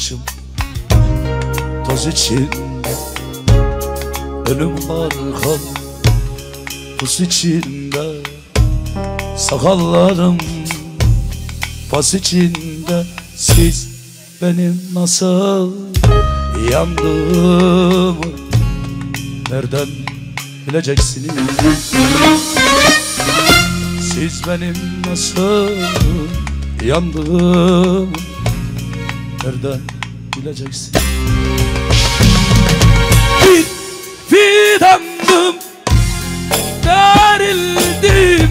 başım toz içinde Önüm arkam pus içinde Sakallarım pas içinde Siz benim nasıl yandığımı Nereden bileceksiniz? Siz benim nasıl yandığımı Nereden bileceksiniz Bir fidandım Derildim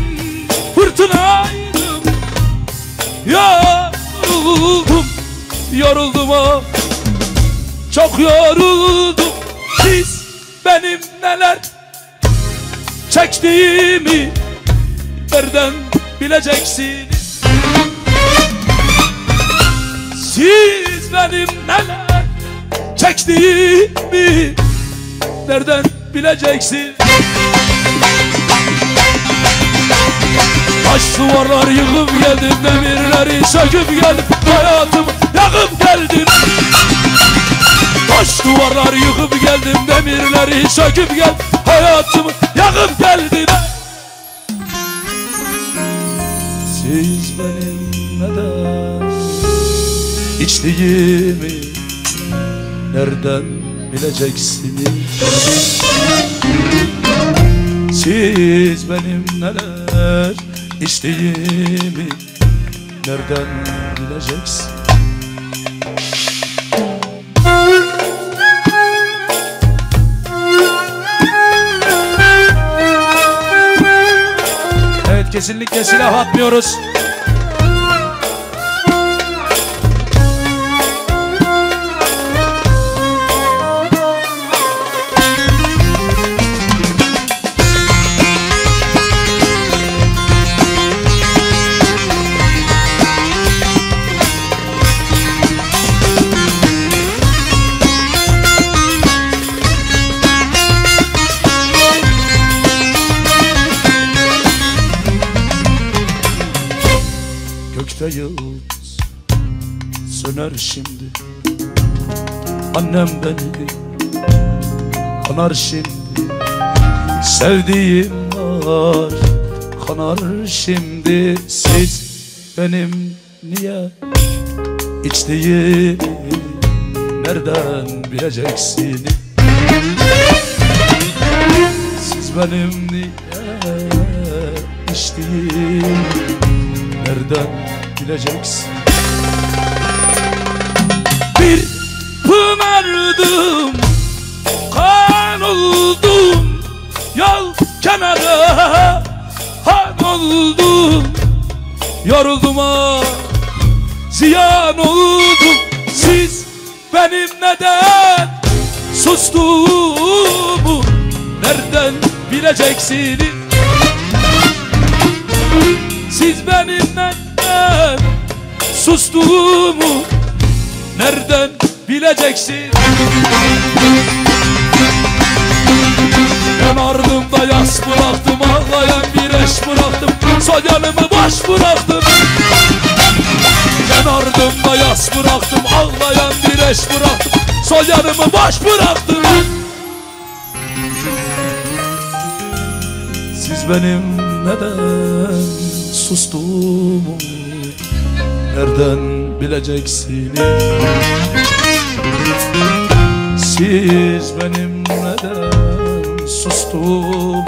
Fırtınaydım. Yoruldum Yoruldum ah Çok yoruldum. Siz benim neler Çektiğimi Nereden bileceksiniz Siz benim neler Çektiğimi Nereden bileceksin? Taş duvarlar yıkıp geldim Demirleri söküp geldim Hayatımı yakıp geldim. Taş duvarlar yıkıp geldim Demirleri söküp geldim Hayatımı yakıp geldim. Siz benim neden içtiğimi Nereden bileceksiniz Siz benim neler içtiğimi Nereden bileceksiniz Evet kesinlikle silah atmıyoruz yıldız söner şimdi. Annem beni kanar şimdi. Sevdiğim var kanar şimdi. Siz benim niye içtiğimi Nereden bileceksiniz? Siz benim niye içtiğimi Nereden bileceksin Bir pınardım Kan oldum Yol kenarı Han oldum. Yoruldum ha Ziyan oldum. Siz benim neden Sustuğumu Nereden bileceksiniz? Siz benim neden sustuğumu nereden bileceksin? Ben ardımda yas bıraktım ağlayan bir eş bıraktım. Soyanımı boş bıraktım. Ben ardımda yas bıraktım ağlayan bir eş bıraktım. Soyanımı boş bıraktım. Siz benim neden sustuğumu Nereden bileceksiniz Siz benim neden sustuğumu